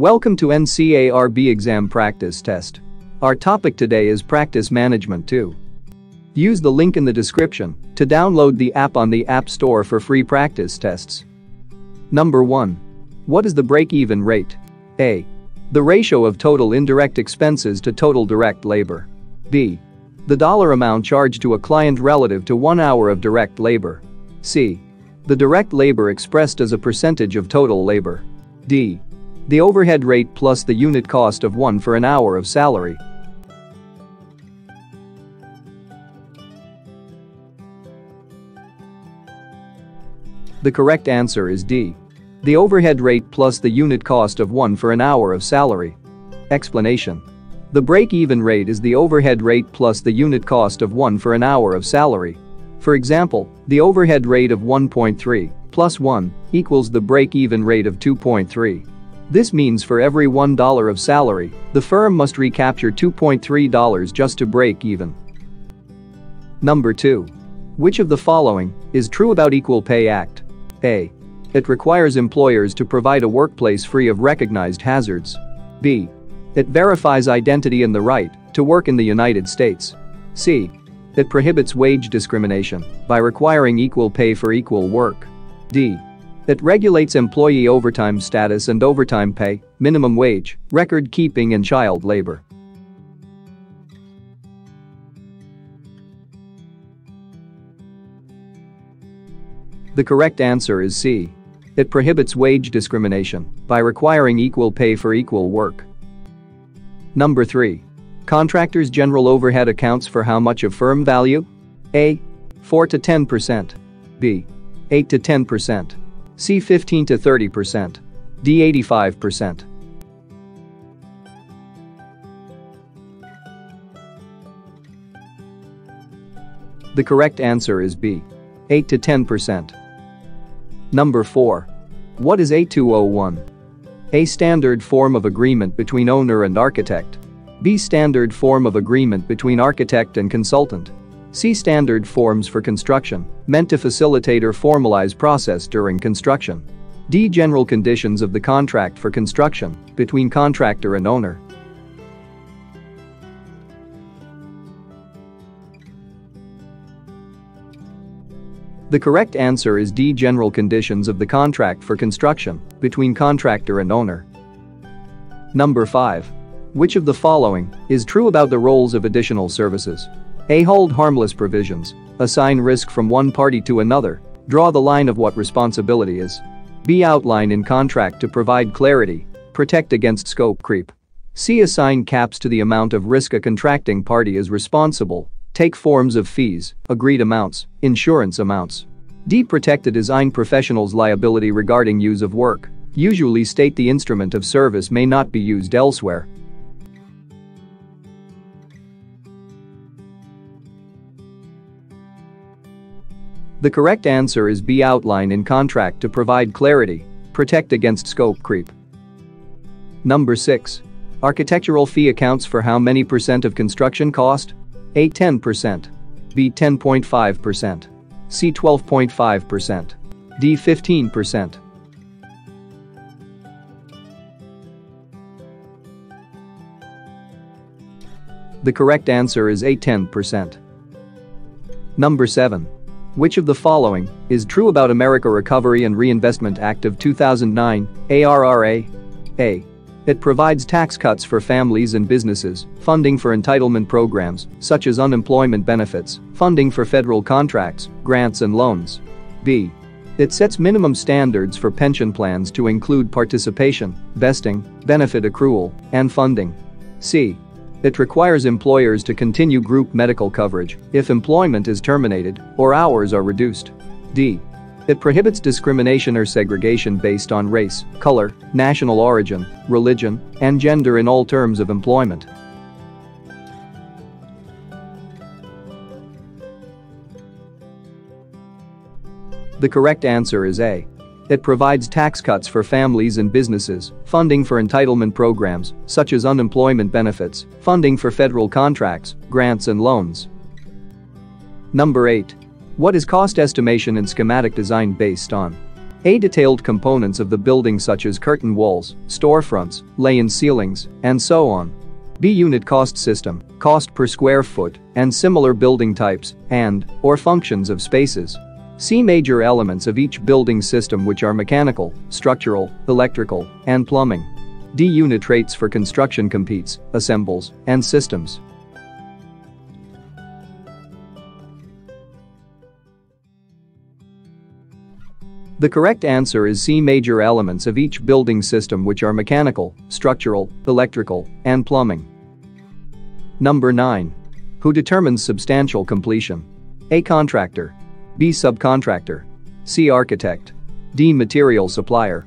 Welcome to NCARB exam practice test. Our topic today is Practice Management 2. Use the link in the description to download the app on the App Store for free practice tests. Number 1. What is the break-even rate? A. The ratio of total indirect expenses to total direct labor. B. The dollar amount charged to a client relative to one hour of direct labor. C. The direct labor expressed as a percentage of total labor. D. The overhead rate plus the unit cost of one for an hour of salary. The correct answer is D. The overhead rate plus the unit cost of one for an hour of salary. Explanation. The break-even rate is the overhead rate plus the unit cost of one for an hour of salary. For example, the overhead rate of 1.3 plus 1 equals the break-even rate of 2.3. This means for every $1 of salary, the firm must recapture $2.3 just to break even. Number 2. Which of the following is true about Equal Pay Act? A. It requires employers to provide a workplace free of recognized hazards. B. It verifies identity and the right to work in the United States. C. It prohibits wage discrimination by requiring equal pay for equal work. D. It regulates employee overtime status and overtime pay, minimum wage, record keeping and child labor. The correct answer is C. It prohibits wage discrimination by requiring equal pay for equal work. Number 3. Contractors' general overhead accounts for how much of firm value? A. 4 to 10%. B. 8 to 10%. C. 15 to 30%. D. 85%. The correct answer is B. 8 to 10%. Number 4. What is A201? A standard form of agreement between owner and architect. B standard form of agreement between architect and consultant. C standard forms for construction, meant to facilitate or formalize process during construction. D general conditions of the contract for construction between contractor and owner. The correct answer is D. General conditions of the contract for construction between contractor and owner. Number 5. Which of the following is true about the roles of additional services? A. Hold harmless provisions. Assign risk from one party to another. Draw the line of what responsibility is. B. Outline in contract to provide clarity. Protect against scope creep. C. Assign caps to the amount of risk a contracting party is responsible Take forms of fees, agreed amounts, insurance amounts. D. Protect a design professional's liability regarding use of work. Usually state the instrument of service may not be used elsewhere. The correct answer is B. Outline in contract to provide clarity, protect against scope creep. Number 6. Architectural fee accounts for how many percent of construction cost? A 10%. B 10.5%. C 12.5%. D 15%. The correct answer is A 10%. Number 7. Which of the following is true about America Recovery and Reinvestment Act of 2009, ARRA? A. It provides tax cuts for families and businesses, funding for entitlement programs, such as unemployment benefits, funding for federal contracts, grants and loans. B. It sets minimum standards for pension plans to include participation, vesting, benefit accrual, and funding. C. It requires employers to continue group medical coverage if employment is terminated or hours are reduced. D. It prohibits discrimination or segregation based on race, color, national origin, religion, and gender in all terms of employment. The correct answer is A. It provides tax cuts for families and businesses, funding for entitlement programs, such as unemployment benefits, funding for federal contracts, grants and loans. Number 8. What is cost estimation and schematic design based on? A. Detailed components of the building such as curtain walls, storefronts, lay-in ceilings, and so on. B. Unit cost system, cost per square foot, and similar building types, and, or functions of spaces. C. Major elements of each building system which are mechanical, structural, electrical, and plumbing. D. Unit rates for construction competes, assembles, and systems. The correct answer is C. Major elements of each building system which are mechanical, structural, electrical, and plumbing. Number 9. Who determines substantial completion? A. Contractor. B. Subcontractor. C. Architect. D. Material supplier.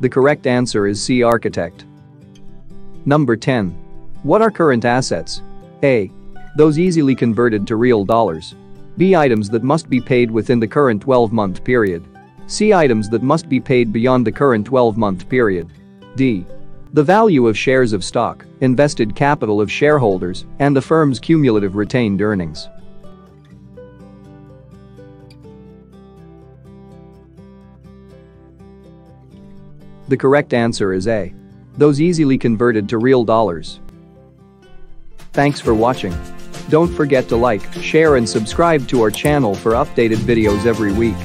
The correct answer is C. Architect. Number 10. What are current assets? A. Those easily converted to real dollars. B. Items that must be paid within the current 12-month period. C. Items that must be paid beyond the current 12-month period. D. The value of shares of stock, invested capital of shareholders, and the firm's cumulative retained earnings. The correct answer is A. Those easily converted to real dollars. Thanks for watching. Don't forget to like, share and subscribe to our channel for updated videos every week.